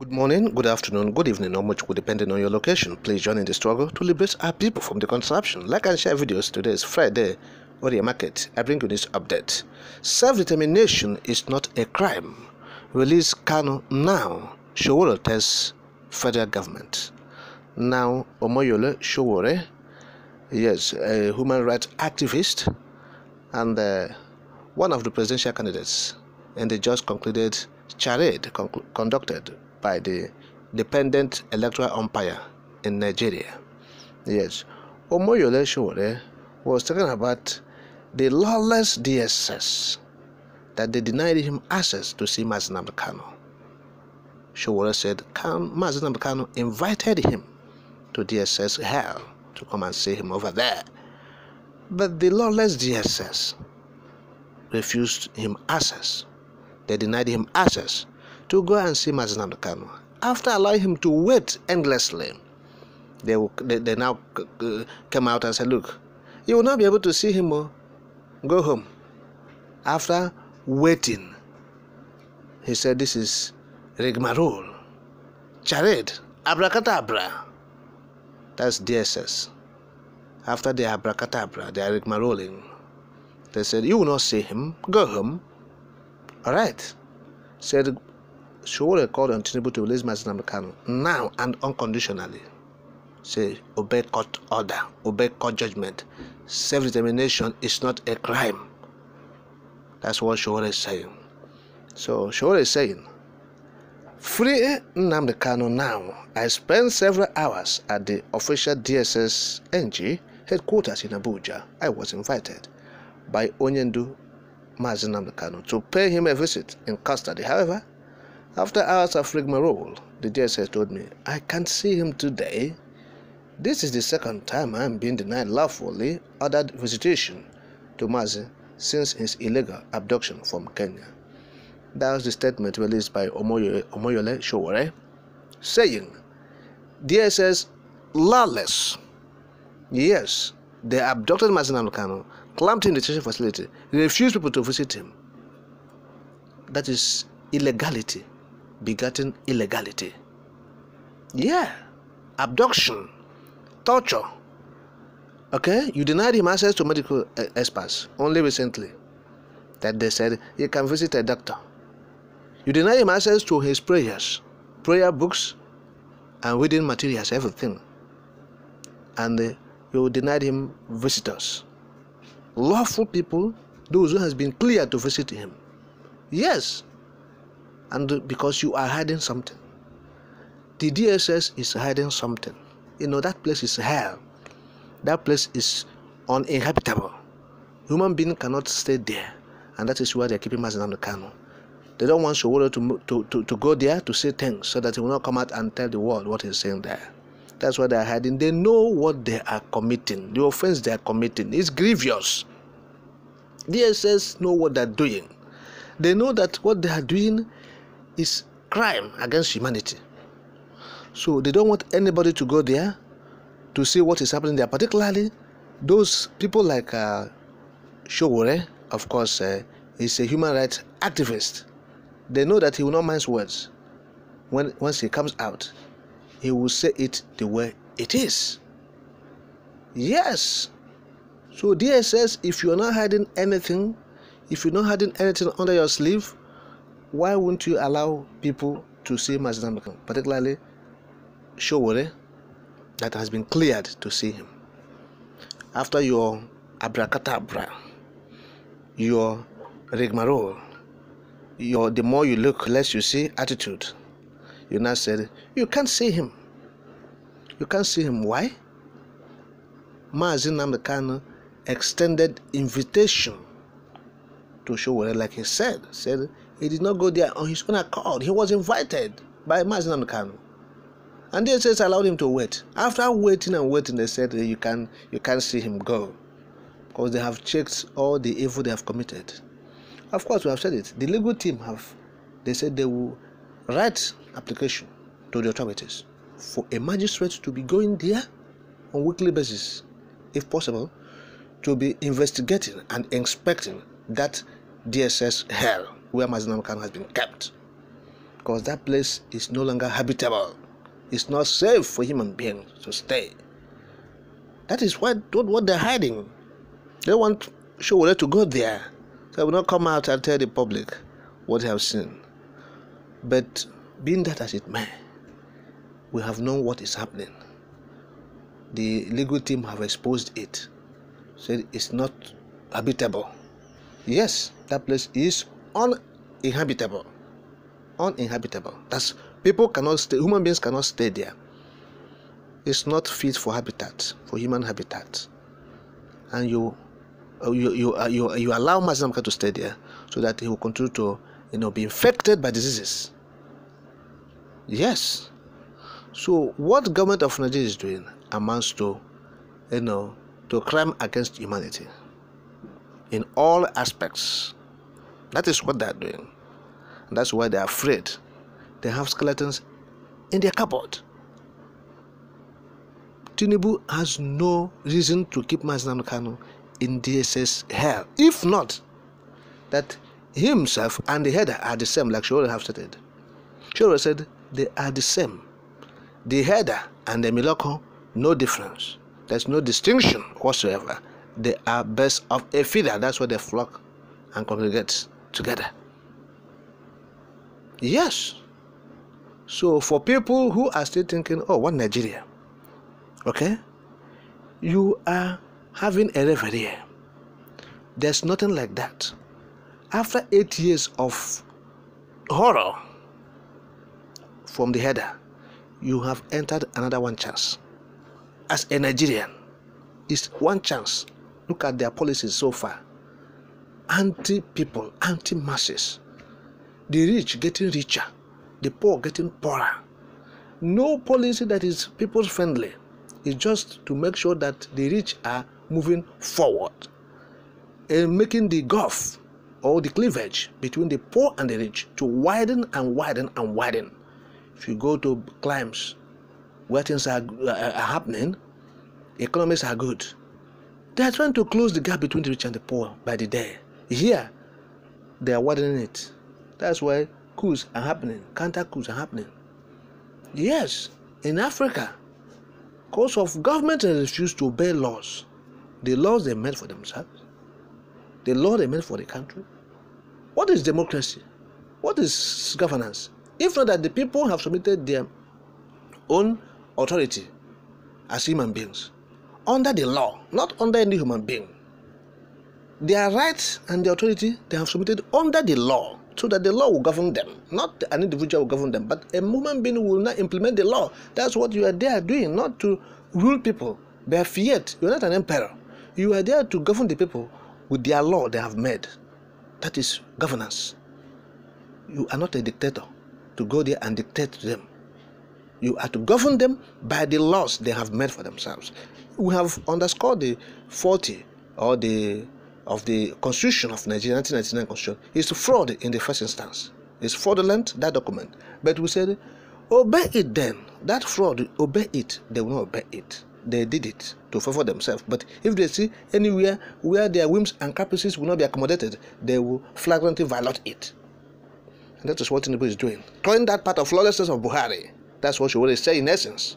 Good morning, good afternoon, good evening, or much depending on your location. Please join in the struggle to liberate our people from the contraption. Like and share videos. Today is Friday, Orie Market. I bring you this update. Self-determination is not a crime. Release Kanu now. Sowore tells federal government. Now, Omoyele Sowore, yes, a human rights activist and uh, one of the presidential candidates in the just concluded charade conducted by the dependent electoral umpire in Nigeria. Yes, Omoyele Sowore was talking about the lawless DSS that they denied him access to see Mazen Kanu. Said Mazen Kanu invited him to DSS hell to come and see him over there. But the lawless DSS refused him access. They denied him access to go and see Mazen Kanu. After allowing him to wait endlessly, they, they, they now came out and said, Look, you will not be able to see him. Oh. Go home. After waiting, he said, This is rigmarole, charade, abracadabra. That's DSS. After the abracadabra, they are rigmaroling. They said, You will not see him. Go home. All right. Said Sowore called on Tinubu to release Mazen now and unconditionally. Say, obey court order, obey court judgment. Self determination is not a crime. That's what Sowore is saying. So, Sowore is saying, Free Nnamdi now. I spent several hours at the official DSS NG headquarters in Abuja. I was invited by Onyendu Mazen to pay him a visit in custody. However, after hours of rigmarole, the DSS told me, I can't see him today. This is the second time I am being denied lawfully ordered visitation to Mazi since his illegal abduction from Kenya. That was the statement released by Omoyele, Omoyele Sowore, saying, DSS lawless. Yes, they abducted Mazen Kanu, clamped him in the detention facility, refused people to visit him. That is illegality begetting illegality. Yeah, abduction, torture. Okay, you denied him access to medical experts only recently. That they said he can visit a doctor. You denied him access to his prayers, prayer books, and reading materials, everything. And uh, you denied him visitors. Lawful people, those who has been cleared to visit him. Yes, and because you are hiding something. The DSS is hiding something. You know, that place is hell. That place is uninhabitable. Human being cannot stay there. And that is why they're keeping us on the Kanu. They don't want Sowore to, to, to, to go there to say things so that he will not come out and tell the world what he's saying there. That's why they're hiding. They know what they are committing. The offense they are committing is grievous. DSS know what they're doing. They know that what they are doing is crime against humanity. So they don't want anybody to go there to see what is happening there, particularly those people like uh, of course, uh, is a human rights activist. They know that he will not mince words. When once he comes out, he will say it the way it is. Yes. So DSS, if you're not hiding anything, if you're not hiding anything under your sleeve, why won't you allow people to see Mazen particularly Sowore, that has been cleared to see him? After your abracadabra, your rigmarole, your the more you look, less you see attitude. You now said you can't see him. You can't see him. Why? Mazi Nnamdi Kanu extended invitation to Sowore, like he said, said he did not go there on his own accord. He was invited by Mazen Kanu. And they says allowed him to wait. After waiting and waiting, they said you can you can't see him go. Because they have checked all the evil they have committed. Of course, we have said it. The legal team have they said they will write application to the authorities for a magistrate to be going there on weekly basis, if possible, to be investigating and inspecting that DSS hell where Mazen Kanu has been kept. because that place is no longer habitable. It's not safe for human beings to stay. That is what, what they're hiding. They want Sowore to go there. So I will not come out and tell the public what they have seen. But being that as it may, we have known what is happening. The legal team have exposed it. Said it's not habitable. Yes, that place is uninhabitable. Uninhabitable. That's people cannot stay, human beings cannot stay there. It's not fit for habitat, for human habitat. And you you you uh, you, you allow Mazamka to stay there so that he will continue to you know be infected by diseases. Yes. So what government of Nigeria is doing amounts to you know to crime against humanity in all aspects. That is what they are doing. And that's why they are afraid. They have skeletons in their cupboard. Tinubu has no reason to keep Mazinam Kanu in DSS hell. If not, that himself and the header are the same, like Sowore have stated. Sowore said they are the same. The header and the Miloko, no difference. There's no distinction whatsoever. They are best of a feeder. That's why they flock and congregate together. Yes. So for people who are still thinking, oh, what Nigeria? Okay? You are having a reverie. There's nothing like that. After eight years of horror from the header, you have entered another one chance. As a Nigerian, it's one chance. Look at their policies so far. Anti people, anti masses. The rich getting richer, the poor getting poorer. No policy that is people friendly. is just to make sure that the rich are moving forward and making the gulf or the cleavage between the poor and the rich to widen and widen and widen. If you go to climes where things are, uh, are happening, economies are good. They are trying to close the gap between the rich and the poor by the day. Here, they are widening it. That's why coups are happening, counter coups are happening. Yes, in Africa, because of government refuse to obey laws the laws they made for themselves, the law they made for the country. What is democracy? What is governance? If not that the people have submitted their own authority as human beings under the law, not under any human being. Their rights and the authority they have submitted under the law so that the law will govern them. Not an individual will govern them, but a human being will not implement the law. That's what you are there doing, not to rule people. By fiat, you're not an emperor. You are there to govern the people with their law they have made. That is governance. You are not a dictator to go there and dictate to them. You are to govern them by the laws they have made for themselves. We have underscored the 40 or the of the Constitution of Nigeria, 1999 Constitution, is fraud in the first instance. It's fraudulent, that document. But we said, obey it then. That fraud, obey it. They will not obey it they did it to favor themselves. But if they see anywhere where their whims and caprices will not be accommodated, they will flagrantly violate it. And that is what Tinubu is doing. Calling that part of lawlessness of Buhari. That's what she always say in essence.